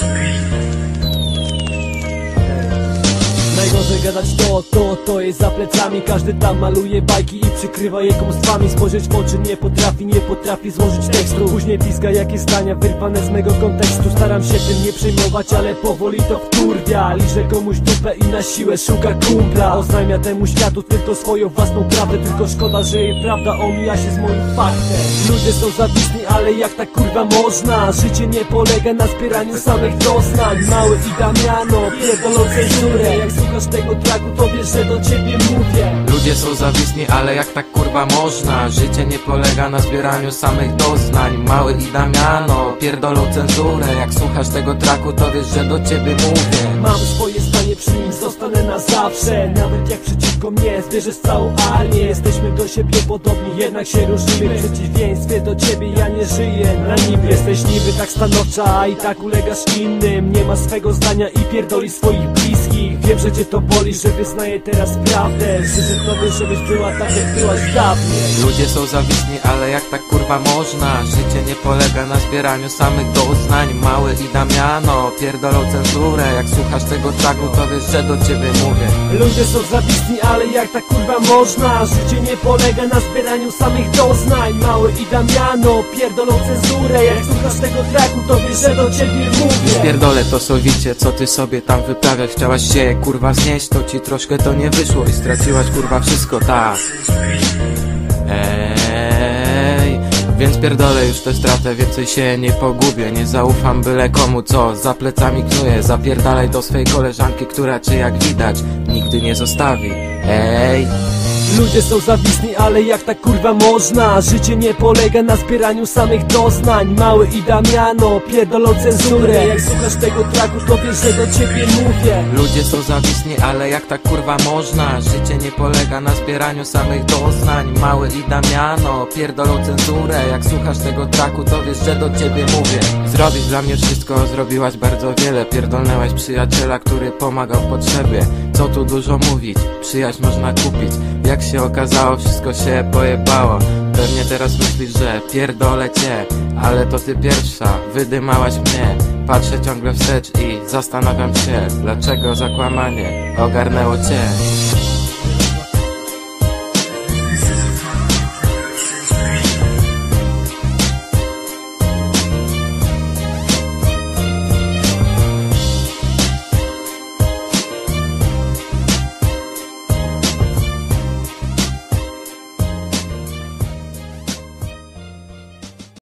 Christmas. Gadać to, to, to jest za plecami. Każdy tam maluje bajki i przykrywa je kłamstwami. Spojrzeć w oczy nie potrafi, nie potrafi złożyć tekstu. Później pizga jakieś zdania wyrwane z mego kontekstu. Staram się tym nie przejmować, ale powoli to wkurwia Liżę komuś dupę i na siłę szuka kumpla. Oznajmia temu światu tylko swoją własną prawdę. Tylko szkoda, że jej prawda omija się z moim faktem. Ludzie są zawisni, ale jak tak kurwa można? Życie nie polega na zbieraniu samych doznań. Mały i Damiano, pierdolą cenzurę Jak słuchasz tego traku, to wiesz, że do ciebie mówię. Ludzie są zawisni, ale jak tak kurwa można? Życie nie polega na zbieraniu samych doznań. Mały i Damiano, pierdolą cenzurę. Jak słuchasz tego traku, to wiesz, że do ciebie mówię. Mam swoje zdanie przy nim, zostanę na zawsze. Nawet jak przeciwko mnie zbierzesz całą armię. Jesteśmy do siebie podobni, jednak się różnimy. W przeciwieństwie do ciebie ja nie żyję na nim. Jesteś niby tak stanowcza, i tak ulegasz innym. Nie ma swego zdania i pierdoli swoich bliskich. Wiem, że cię to boli, że wyznaję teraz prawdę. Życzę tobie, żebyś była tak jak byłaś dawniej. Ludzie są zawisni, ale jak tak kurwa można? Życie nie polega na zbieraniu samych doznań. Mały i Damiano, pierdolą cenzurę. Jak słuchasz tego traku, to wiesz, że do ciebie mówię Ludzie są zawisni, ale jak tak kurwa można? Życie nie polega na zbieraniu samych doznań. Mały i Damiano, pierdolą cenzurę. Jak słuchasz tego traku, to wiesz, że do ciebie mówię. Pierdolę to sowicie, co ty sobie tam wyprawiać Chciałaś się kurwa znieść, to ci troszkę to nie wyszło I straciłaś kurwa wszystko, tak więc pierdolę już tę stratę, więcej się nie pogubię. Nie zaufam byle komu, co za plecami knuje. Zapierdalaj do swej koleżanki, która cię jak widać Nigdy nie zostawi. Ej, Ludzie są zawisni, ale jak tak kurwa można? Życie nie polega na zbieraniu samych doznań. Mały i Damiano, pierdolą cenzurę. Jak słuchasz tego traku, to wiesz, że do ciebie mówię. Ludzie są zawisni, ale jak tak kurwa można? Życie nie polega na zbieraniu samych doznań. Mały i Damiano, pierdolą cenzurę. Jak słuchasz tego traku, to wiesz, że do ciebie mówię. Zrobisz dla mnie wszystko, zrobiłaś bardzo wiele. Pierdolnęłaś przyjaciela, który pomagał w potrzebie. Co tu dużo mówić, przyjaźń można kupić Jak się okazało, wszystko się pojebało. Pewnie teraz myślisz, że pierdolę cię Ale to ty pierwsza, wydymałaś mnie. Patrzę ciągle wstecz i zastanawiam się Dlaczego zakłamanie ogarnęło cię